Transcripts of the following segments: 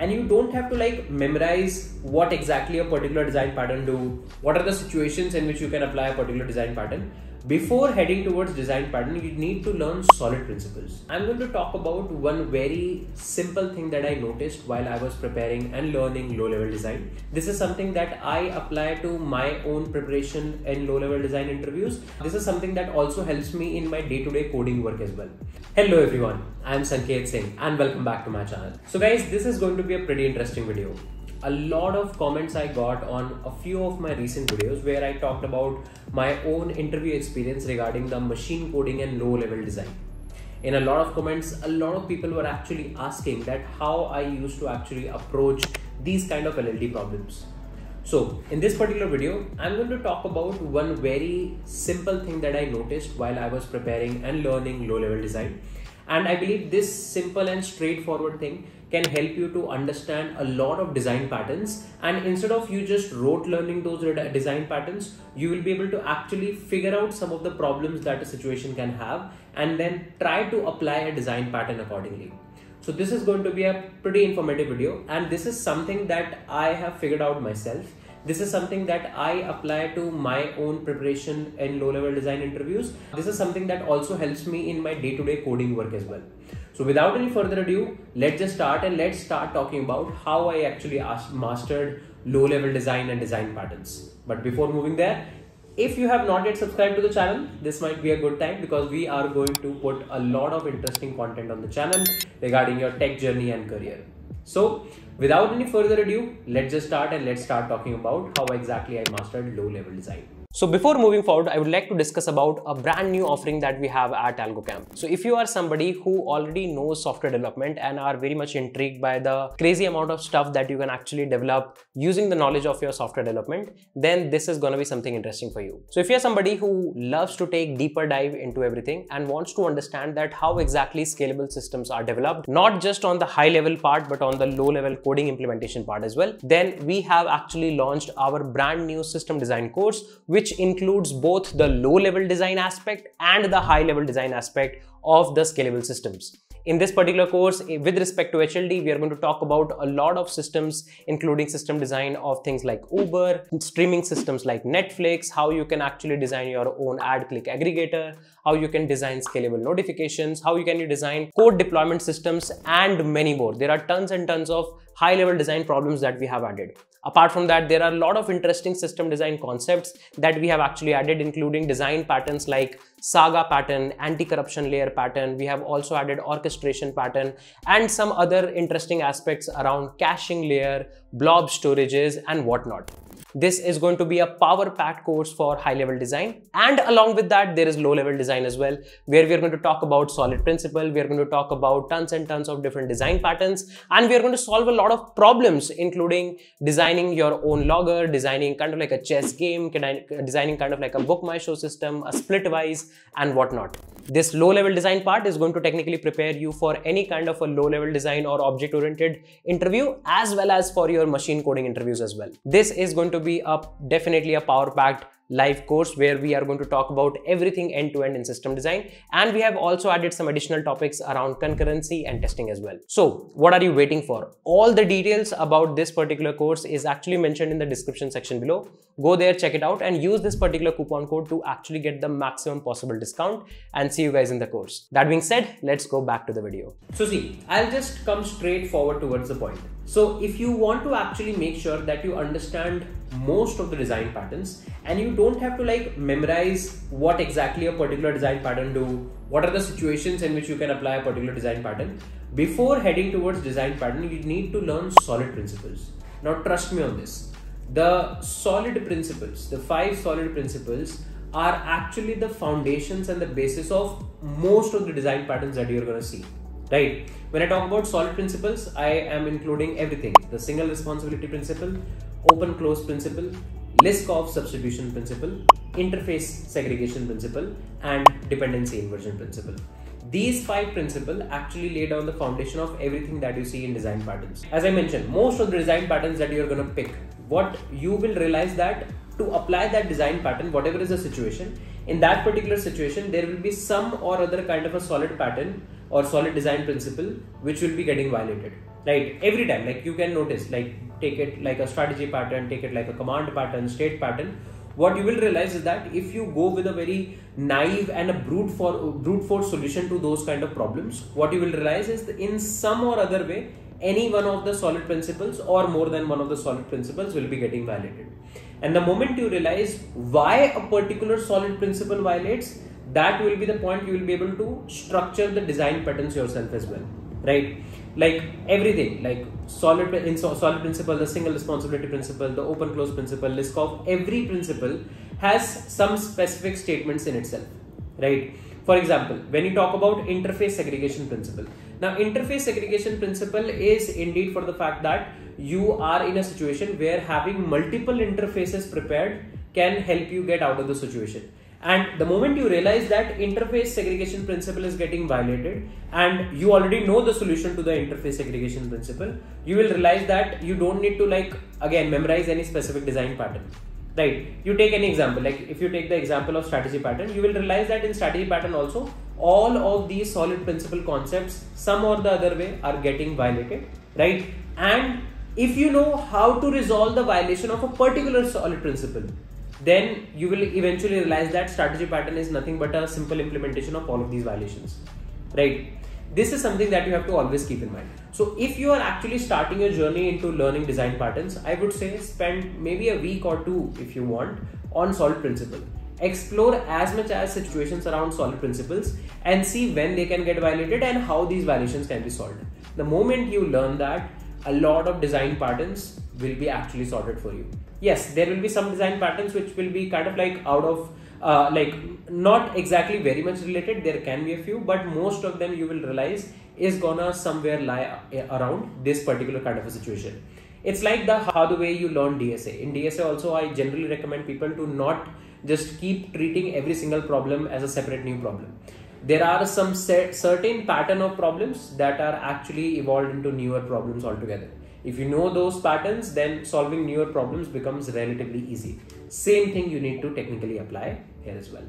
and you don't have to like memorize what exactly a particular design pattern do. What are the situations in which you can apply a particular design pattern before heading towards design pattern, you need to learn solid principles. I'm going to talk about one very simple thing that I noticed while I was preparing and learning low level design. This is something that I apply to my own preparation in low level design interviews. This is something that also helps me in my day to day coding work as well. Hello everyone, I'm Sanket Singh and welcome back to my channel. So guys, this is going to be a pretty interesting video a lot of comments I got on a few of my recent videos where I talked about my own interview experience regarding the machine coding and low level design. In a lot of comments, a lot of people were actually asking that how I used to actually approach these kind of LLD problems. So in this particular video, I'm going to talk about one very simple thing that I noticed while I was preparing and learning low level design. And I believe this simple and straightforward thing can help you to understand a lot of design patterns and instead of you just rote learning those design patterns you will be able to actually figure out some of the problems that a situation can have and then try to apply a design pattern accordingly so this is going to be a pretty informative video and this is something that I have figured out myself this is something that I apply to my own preparation in low level design interviews. This is something that also helps me in my day to day coding work as well. So without any further ado, let's just start and let's start talking about how I actually mastered low level design and design patterns. But before moving there, if you have not yet subscribed to the channel, this might be a good time because we are going to put a lot of interesting content on the channel regarding your tech journey and career. So without any further ado, let's just start and let's start talking about how exactly I mastered low level design. So before moving forward, I would like to discuss about a brand new offering that we have at AlgoCamp. So if you are somebody who already knows software development and are very much intrigued by the crazy amount of stuff that you can actually develop using the knowledge of your software development, then this is going to be something interesting for you. So if you're somebody who loves to take deeper dive into everything and wants to understand that how exactly scalable systems are developed, not just on the high level part, but on the low level coding implementation part as well, then we have actually launched our brand new system design course, which which includes both the low level design aspect and the high level design aspect of the scalable systems. In this particular course, eh, with respect to HLD, we are going to talk about a lot of systems, including system design of things like Uber, streaming systems like Netflix, how you can actually design your own ad click aggregator, how you can design scalable notifications, how you can design code deployment systems, and many more. There are tons and tons of high level design problems that we have added. Apart from that, there are a lot of interesting system design concepts that we have actually added, including design patterns like Saga pattern, anti-corruption layer pattern. We have also added orchestration pattern and some other interesting aspects around caching layer, blob storages and whatnot. This is going to be a power packed course for high level design. And along with that, there is low level design as well, where we are going to talk about solid principle. We are going to talk about tons and tons of different design patterns. And we are going to solve a lot of problems, including designing your own logger, designing kind of like a chess game, designing kind of like a book my show system, a splitwise and whatnot. This low level design part is going to technically prepare you for any kind of a low level design or object oriented interview as well as for your machine coding interviews as well. This is going to be a definitely a power packed live course where we are going to talk about everything end to end in system design. And we have also added some additional topics around concurrency and testing as well. So what are you waiting for? All the details about this particular course is actually mentioned in the description section below. Go there, check it out and use this particular coupon code to actually get the maximum possible discount and see you guys in the course. That being said, let's go back to the video. So see, I'll just come straight forward towards the point. So if you want to actually make sure that you understand most of the design patterns and you don't have to like memorize what exactly a particular design pattern do, what are the situations in which you can apply a particular design pattern. Before heading towards design pattern, you need to learn solid principles. Now trust me on this. The solid principles, the five solid principles are actually the foundations and the basis of most of the design patterns that you're going to see right. When i talk about solid principles i am including everything. The single responsibility principle open close principle liskov substitution principle interface segregation principle and dependency inversion principle. These five principles actually lay down the foundation of everything that you see in design patterns. As i mentioned most of the design patterns that you're going to pick what you will realize that to apply that design pattern whatever is the situation in that particular situation there will be some or other kind of a solid pattern or solid design principle which will be getting violated. Right every time like you can notice like take it like a strategy pattern take it like a command pattern state pattern. What you will realize is that if you go with a very naive and a brute for brute force solution to those kind of problems what you will realize is that in some or other way any one of the solid principles or more than one of the solid principles will be getting violated. And the moment you realize why a particular solid principle violates that will be the point you will be able to structure the design patterns yourself as well right? Like everything like solid in solid principle the single responsibility principle the open close principle liskov every principle has some specific statements in itself right? For example when you talk about interface segregation principle. Now interface segregation principle is indeed for the fact that you are in a situation where having multiple interfaces prepared can help you get out of the situation and the moment you realize that interface segregation principle is getting violated and you already know the solution to the interface segregation principle you will realize that you don't need to like again memorize any specific design pattern. Right? You take any example like if you take the example of strategy pattern you will realize that in strategy pattern also all of these solid principle concepts some or the other way are getting violated. Right? And if you know how to resolve the violation of a particular solid principle then you will eventually realize that strategy pattern is nothing but a simple implementation of all of these violations right? This is something that you have to always keep in mind. So if you are actually starting a journey into learning design patterns i would say spend maybe a week or two if you want on solid principle explore as much as situations around solid principles and see when they can get violated and how these violations can be solved. The moment you learn that a lot of design patterns will be actually sorted for you. Yes there will be some design patterns which will be kind of like out of uh, like not exactly very much related there can be a few but most of them you will realize is gonna somewhere lie around this particular kind of a situation. It's like the how the way you learn dsa in dsa also i generally recommend people to not just keep treating every single problem as a separate new problem there are some certain pattern of problems that are actually evolved into newer problems altogether if you know those patterns, then solving newer problems becomes relatively easy. Same thing you need to technically apply here as well.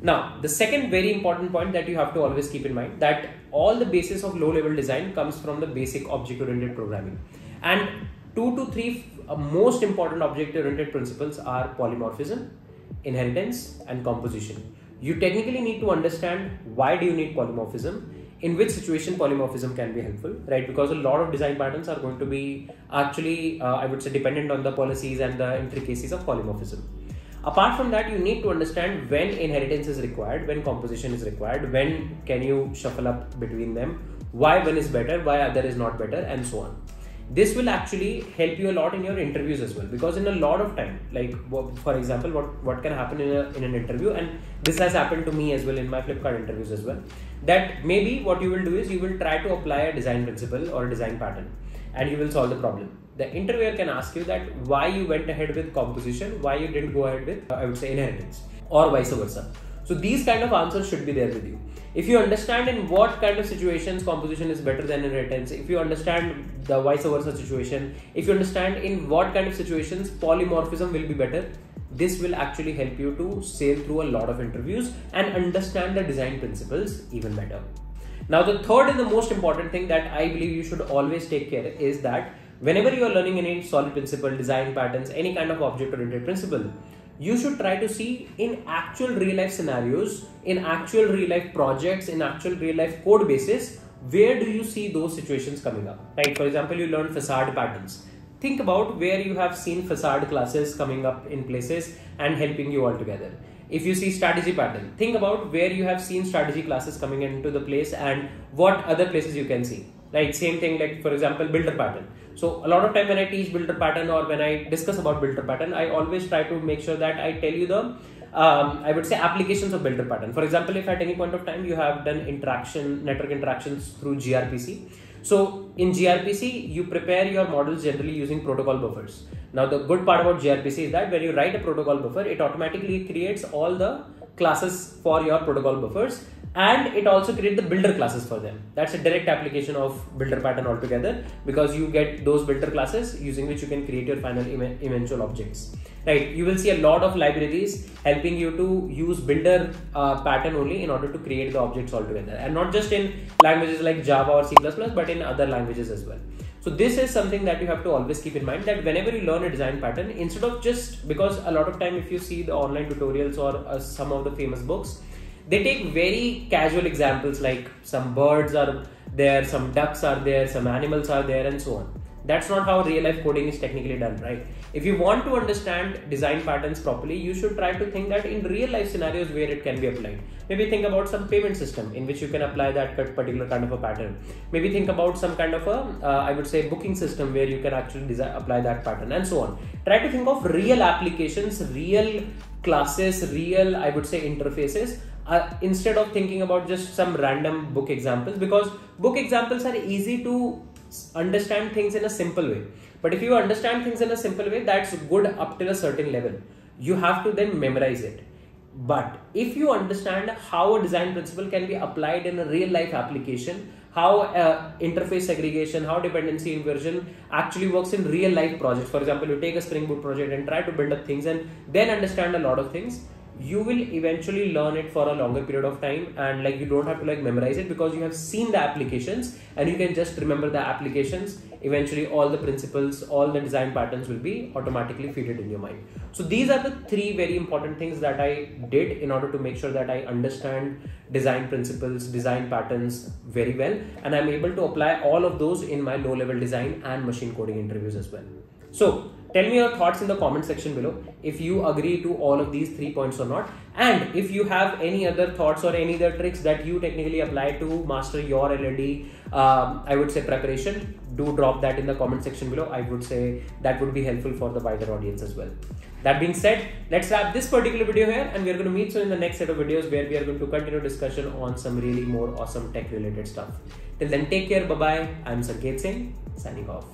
Now, the second very important point that you have to always keep in mind that all the basis of low level design comes from the basic object oriented programming. And two to three uh, most important object oriented principles are polymorphism, inheritance, and composition. You technically need to understand why do you need polymorphism in which situation polymorphism can be helpful, right? Because a lot of design patterns are going to be actually, uh, I would say, dependent on the policies and the intricacies of polymorphism. Apart from that, you need to understand when inheritance is required, when composition is required, when can you shuffle up between them, why one is better, why other is not better, and so on this will actually help you a lot in your interviews as well because in a lot of time like for example what what can happen in, a, in an interview and this has happened to me as well in my flipkart interviews as well that maybe what you will do is you will try to apply a design principle or a design pattern and you will solve the problem the interviewer can ask you that why you went ahead with composition why you didn't go ahead with uh, i would say inheritance or vice versa so these kind of answers should be there with you. If you understand in what kind of situations composition is better than inheritance, if you understand the vice versa situation, if you understand in what kind of situations polymorphism will be better, this will actually help you to sail through a lot of interviews and understand the design principles even better. Now, the third and the most important thing that I believe you should always take care is that whenever you are learning any solid principle, design patterns, any kind of object oriented principle, you should try to see in actual real life scenarios, in actual real life projects, in actual real life code bases, where do you see those situations coming up? Right? For example, you learn facade patterns. Think about where you have seen facade classes coming up in places and helping you all together. If you see strategy pattern, think about where you have seen strategy classes coming into the place and what other places you can see. Right? Same thing like for example, builder pattern so a lot of time when I teach builder pattern or when I discuss about builder pattern, I always try to make sure that I tell you the um, I would say applications of builder pattern. For example, if at any point of time you have done interaction network interactions through gRPC. So in gRPC, you prepare your models generally using protocol buffers. Now the good part about gRPC is that when you write a protocol buffer, it automatically creates all the classes for your protocol buffers and it also creates the builder classes for them. That's a direct application of builder pattern altogether because you get those builder classes using which you can create your final eventual objects. Right you will see a lot of libraries helping you to use builder uh, pattern only in order to create the objects altogether. And not just in languages like java or c++ but in other languages as well so this is something that you have to always keep in mind that whenever you learn a design pattern instead of just because a lot of time if you see the online tutorials or uh, some of the famous books they take very casual examples like some birds are there some ducks are there some animals are there and so on that's not how real life coding is technically done right? If you want to understand design patterns properly you should try to think that in real life scenarios where it can be applied. Maybe think about some payment system in which you can apply that particular kind of a pattern. Maybe think about some kind of a uh, I would say booking system where you can actually design, apply that pattern and so on. Try to think of real applications real classes real i would say interfaces uh, instead of thinking about just some random book examples because book examples are easy to understand things in a simple way. But if you understand things in a simple way that's good up till a certain level. You have to then memorize it. But if you understand how a design principle can be applied in a real life application how uh, interface segregation how dependency inversion actually works in real life projects. For example you take a spring boot project and try to build up things and then understand a lot of things you will eventually learn it for a longer period of time and like you don't have to like memorize it because you have seen the applications and you can just remember the applications. Eventually all the principles all the design patterns will be automatically fitted in your mind. So these are the three very important things that i did in order to make sure that i understand design principles design patterns very well. And i'm able to apply all of those in my low level design and machine coding interviews as well. So Tell me your thoughts in the comment section below if you agree to all of these three points or not. And if you have any other thoughts or any other tricks that you technically apply to master your LLD, um, I would say preparation, do drop that in the comment section below. I would say that would be helpful for the wider audience as well. That being said, let's wrap this particular video here and we're going to meet soon in the next set of videos where we are going to continue discussion on some really more awesome tech related stuff. Till then, take care. Bye bye. I'm Sanket Singh signing off.